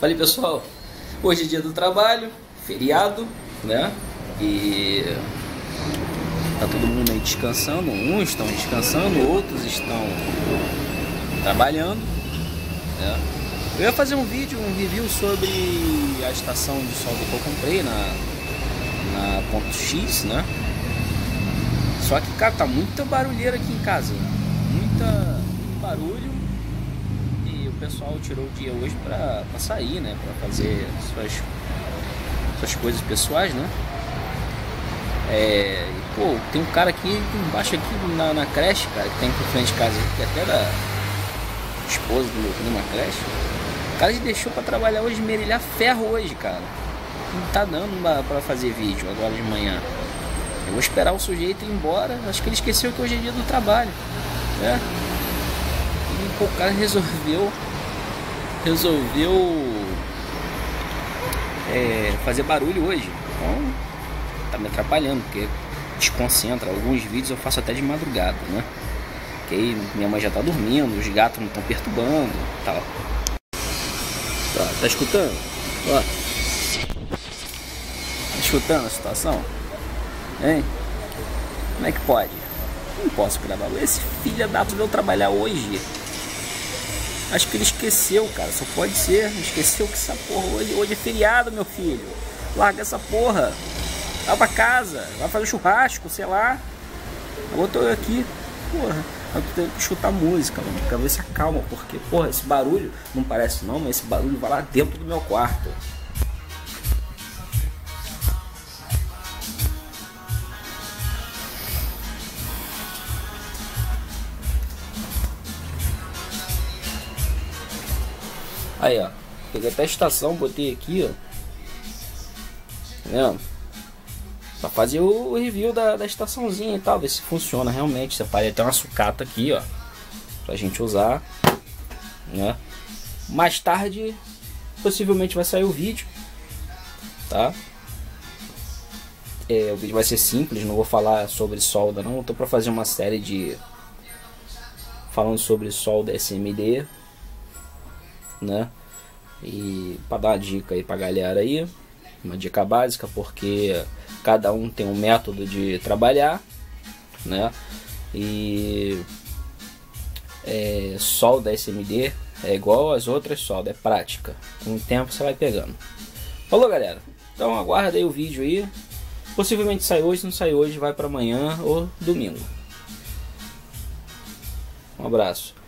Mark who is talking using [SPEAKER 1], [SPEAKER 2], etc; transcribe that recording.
[SPEAKER 1] Falei pessoal, hoje é dia do trabalho, feriado, né? E tá todo mundo aí descansando, uns estão descansando, outros estão trabalhando. Né? Eu ia fazer um vídeo, um review sobre a estação de solda que eu comprei na, na ponto X, né? Só que, cara, tá muita barulheira aqui em casa. Muita, muito barulho pessoal tirou o dia hoje para sair, né? Para fazer suas, suas coisas pessoais, né? É, e, pô, tem um cara aqui embaixo aqui na, na creche, cara, que tem em frente de casa, que é até da esposa do meu filho na creche. O cara deixou para trabalhar hoje, merilhar ferro hoje, cara. Não tá dando para fazer vídeo agora de manhã. Eu vou esperar o sujeito ir embora. Acho que ele esqueceu que hoje é dia do trabalho. Né? E pô, o cara resolveu resolveu é, fazer barulho hoje. Então tá me atrapalhando, porque desconcentra. Alguns vídeos eu faço até de madrugada, né? Porque aí minha mãe já tá dormindo, os gatos não estão perturbando tal. Tá, tá escutando? Ó. Tá escutando a situação? Hein? Como é que pode? Não posso gravar. Esse filho da veio trabalhar hoje. Acho que ele esqueceu, cara. Só pode ser. Esqueceu que essa porra hoje, hoje é feriado, meu filho. Larga essa porra. Vai pra casa. Vai fazer churrasco, sei lá. Agora tô aqui. Porra. Eu tô tendo que escutar música, mano. Pra ver se acalma. Porque, porra, esse barulho. Não parece não, mas esse barulho vai lá dentro do meu quarto. Aí, ó. Peguei até a estação, botei aqui, ó. Vendo? Pra fazer o review da, da estaçãozinha e tal, ver se funciona realmente. Separei até uma sucata aqui, ó. Pra gente usar. Né? Mais tarde, possivelmente vai sair o vídeo. Tá? É, o vídeo vai ser simples, não vou falar sobre solda não. Tô pra fazer uma série de... Falando sobre solda SMD né? E para dar uma dica aí pra galera aí, uma dica básica, porque cada um tem um método de trabalhar, né? E é, solda SMD é igual às outras solda, é prática. Com o tempo você vai pegando. Falou galera, então aguarda aí o vídeo aí. Possivelmente sai hoje, não sai hoje, vai para amanhã ou domingo. Um abraço.